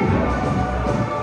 何?